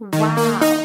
哇